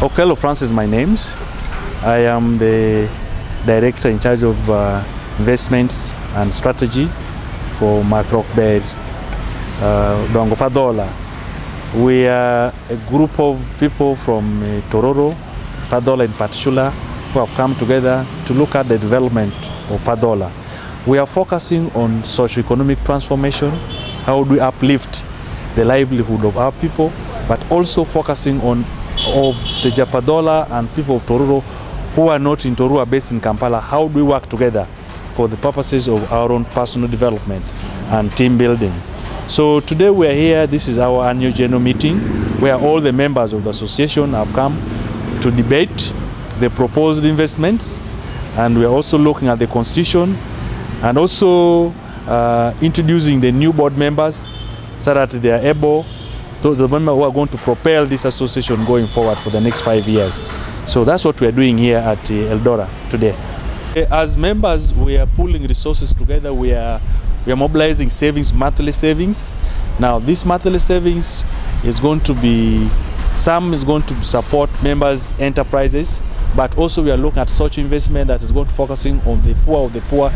Okello Francis, my name's. I am the director in charge of uh, investments and strategy for Macroc Bed, uh, Dongo. We are a group of people from uh, Tororo, Padola in particular, who have come together to look at the development of Padola. We are focusing on socio-economic transformation, how do we uplift the livelihood of our people, but also focusing on of the Japadola and people of Tororo who are not in Torua based in Kampala, how do we work together for the purposes of our own personal development and team building. So today we are here, this is our annual general meeting where all the members of the association have come to debate the proposed investments. And we are also looking at the constitution and also uh, introducing the new board members so that they are able to the members who are going to propel this association going forward for the next five years. So that's what we are doing here at uh, Eldora today. As members, we are pulling resources together. We are we are mobilizing savings, monthly savings. Now, this monthly savings is going to be some is going to support members' enterprises, but also we are looking at such investment that is going to focusing on the poor of the poor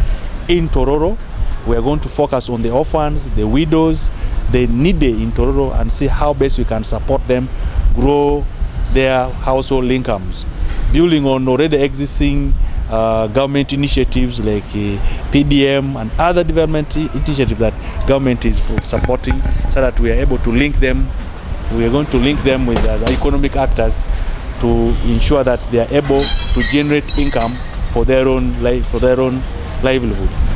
in Tororo. We are going to focus on the orphans, the widows, the needy in Tororo, and see how best we can support them grow their household incomes, building on already existing uh, government initiatives like uh, PDM and other development initiatives that government is supporting so that we are able to link them. We are going to link them with uh, the economic actors to ensure that they are able to generate income for their own life, for their own livelihood.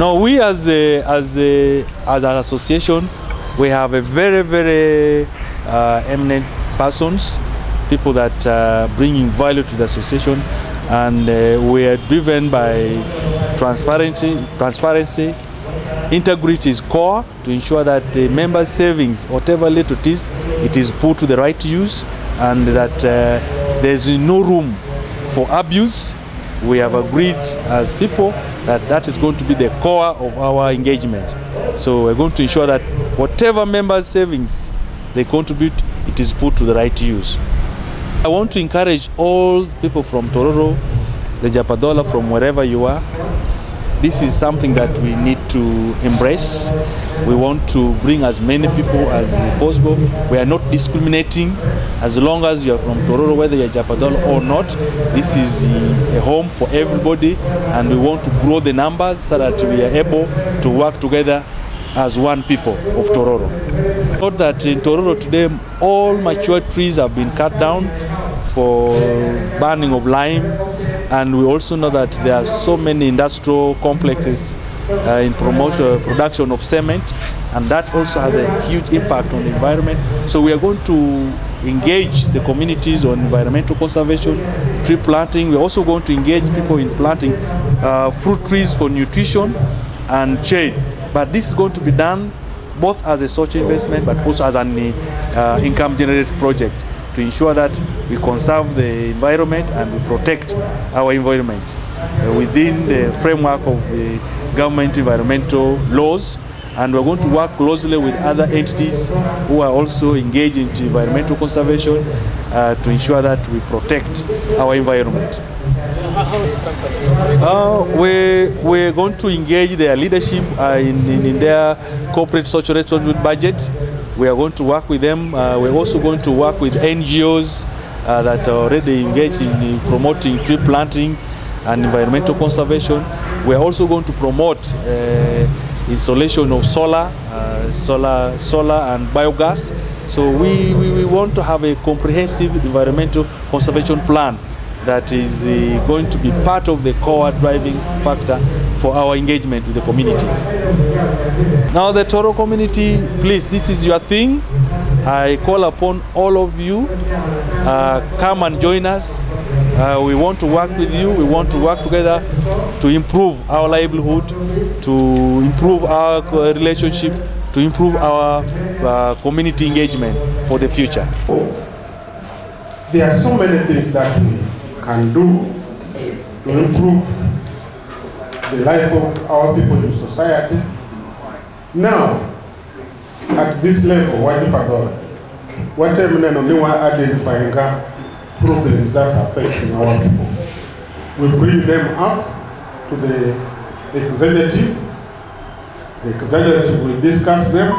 Now we as a, as a, as an association, we have a very very uh, eminent persons, people that are bringing value to the association, and uh, we are driven by transparency. Transparency, integrity is core to ensure that the members' savings, whatever little it is, it is put to the right use, and that uh, there is no room for abuse. We have agreed as people that that is going to be the core of our engagement. So we're going to ensure that whatever members' savings they contribute, it is put to the right use. I want to encourage all people from Tororo, the Japadola, from wherever you are. This is something that we need to embrace. We want to bring as many people as possible. We are not discriminating. As long as you are from Tororo, whether you're Japadola or not, this is a home for everybody, and we want to grow the numbers so that we are able to work together as one people of Tororo. Note that in Tororo today, all mature trees have been cut down for burning of lime, and we also know that there are so many industrial complexes uh, in promotion, production of cement, and that also has a huge impact on the environment. So we are going to engage the communities on environmental conservation, tree planting. We're also going to engage people in planting uh, fruit trees for nutrition and shade. But this is going to be done both as a social investment but also as an uh, income generated project to ensure that we conserve the environment and we protect our environment uh, within the framework of the government environmental laws and we're going to work closely with other entities who are also engaged in environmental conservation uh, to ensure that we protect our environment. Uh, we, we're going to engage their leadership uh, in, in, in, their corporate social responsibility budget. We are going to work with them. Uh, we're also going to work with NGOs uh, that are already engaged in promoting tree planting and environmental conservation. We're also going to promote uh, installation of solar, uh, solar, solar and biogas. So we, we, we want to have a comprehensive environmental conservation plan that is uh, going to be part of the core driving factor for our engagement with the communities. Now the Tororo community, please, this is your thing. I call upon all of you, uh, come and join us. Uh, we want to work with you. We want to work together to improve our livelihood, to improve our relationship, to improve our uh, community engagement for the future. There are so many things that we can do to improve the life of our people in society. Now, at this level, Wadi Padora, watemineno ni wa identifying problems that are affecting our people. We bring them up to the executive. The executive will discuss them.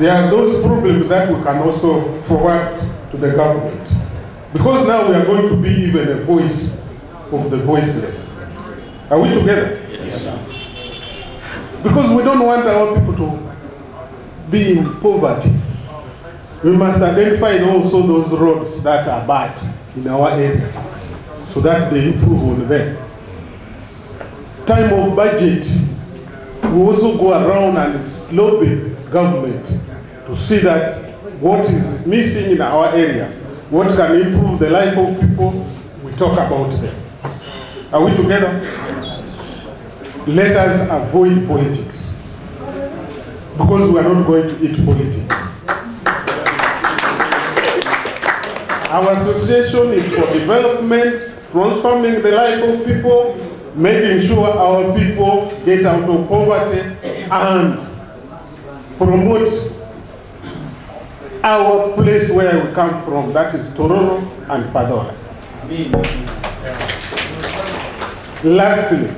There are those problems that we can also forward to the government. Because now we are going to be even a voice of the voiceless. Are we together? Yes. Because we don't want our people to be in poverty. We must identify also those roads that are bad in our area so that they improve on them. Time of budget, we also go around and lobby government to see that what is missing in our area, what can improve the life of people, we talk about them. Are we together? Let us avoid politics because we are not going to eat politics. Our association is for development, transforming the life of people, making sure our people get out of poverty and promote our place where we come from, that is Tororo and Padola. Lastly,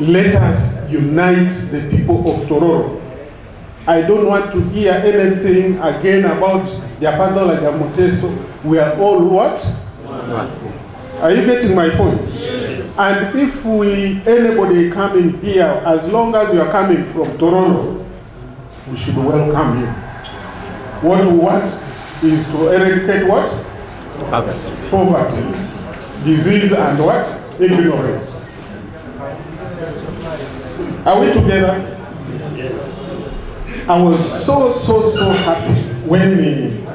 let us unite the people of Tororo. I don't want to hear anything again about Japadola Jamoteso. We are all what? Are you getting my point? Yes. And if we anybody coming here, as long as you are coming from Tororo, we should welcome you. What we want is to eradicate what? Poverty. Poverty, disease, and what? Ignorance. Are we together? Yes. I was so, so, so happy when uh,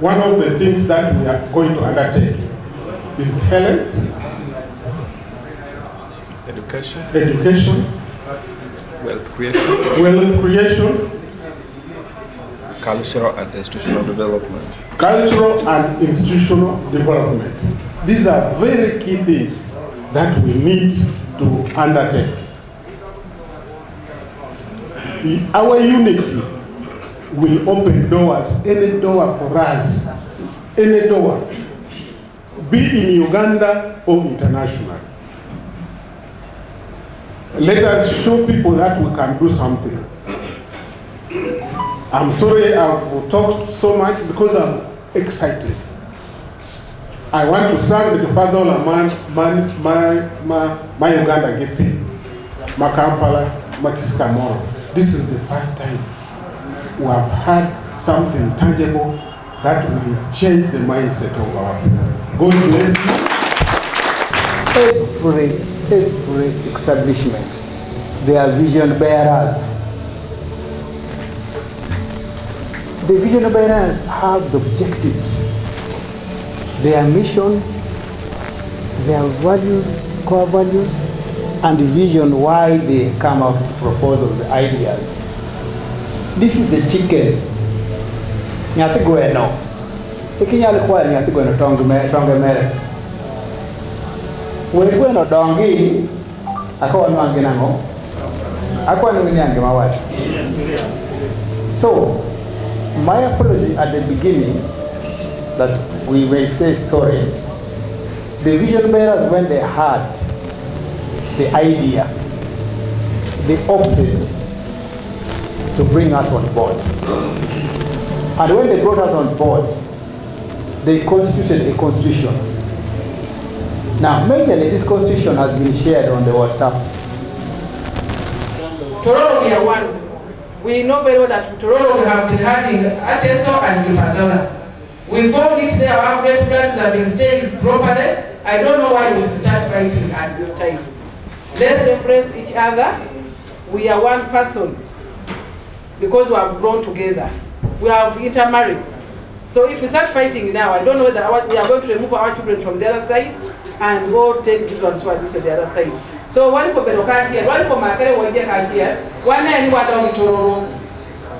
one of the things that we are going to undertake is health, Education, education, wealth creation, wealth creation, cultural and institutional development. cultural and institutional development. These are very key things that we need to undertake. Our unity will open doors, any door for us, any door, be in Uganda or international. Let us show people that we can do something. I'm sorry I've talked so much because I'm excited. I want to thank the Padola man, man, my, my, my Uganda GP, my Kampala, my Kiskamoro. This is the first time we have had something tangible that will change the mindset of our people. God bless you. every every establishment they are vision bearers the vision bearers have the objectives their missions their values core values and the vision why they come up with proposals the ideas this is a chicken. Nyathi gweno. Ikinyalo kwayo nyathi gweno tong me- tonge mere. We gweno dongi akawa nwange nang'o? Akwa ni nyange mawacho so my apology at the beginning that we may say sorry. The vision bearers when they had the idea they opted to bring us on board and when they brought us on board they constituted a constitution now, mainly this constitution has been shared on the WhatsApp. Tororo we are one. We know very well that Tororo we have been having Ateso and Gipadola. We formed it there, our great plans have been staying properly. I don't know why we start fighting at this time. Let's embrace each other. We are one person because we have grown together. We have intermarried. So if we start fighting now, I don't know whether our, we are going to remove our children from the other side and go take this one, so this to the other side. So one for Bedo Kantier, one for Makere Wajia Kantier, one man one down Tororo.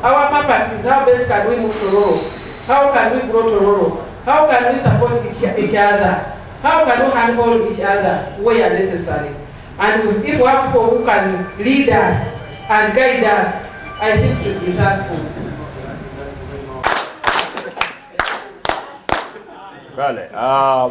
Our purpose is how best can we move Tororo? How can we grow Tororo? How can we support each, each other? How can we handle each other where necessary? And if we have people who can lead us and guide us, I think to be thankful. Vale. Uh...